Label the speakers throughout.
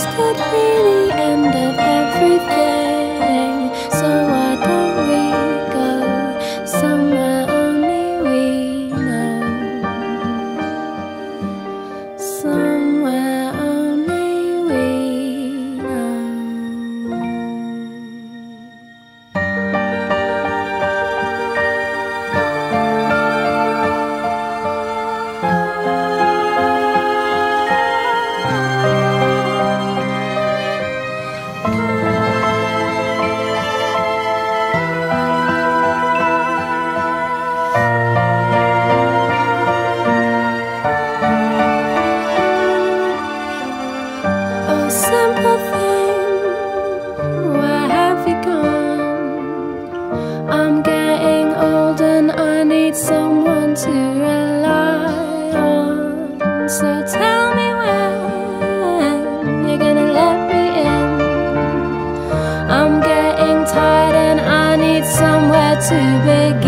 Speaker 1: this could be the end of everything. So why don't we go somewhere only we know? Somewhere I'm getting old and I need someone to rely on. So tell me when you're gonna let me in. I'm getting tired and I need somewhere to begin.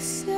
Speaker 1: Six.